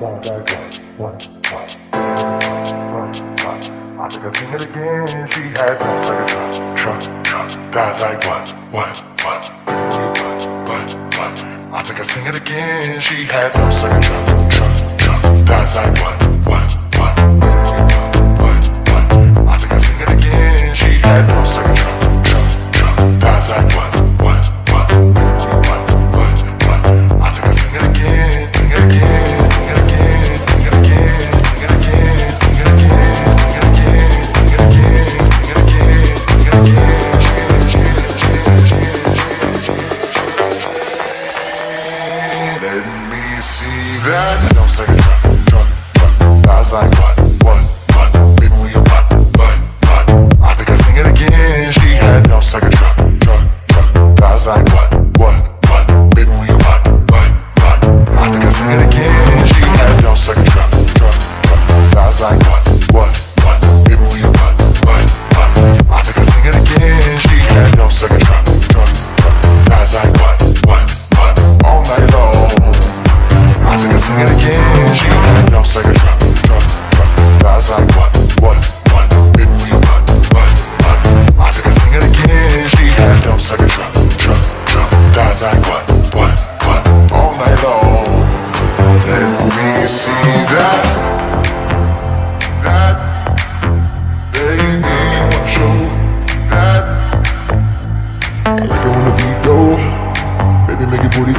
won't back down, won't back I took her finger again, she had me like a truck, like what, what, what. I think I sing it again. She had no second truck, truck, truck. Like what, what? what, what, what? We. I think I sing it again. She had no like a like what, what, what? Maybe we are butt, butt, butt. I think I sing it again.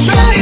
Shut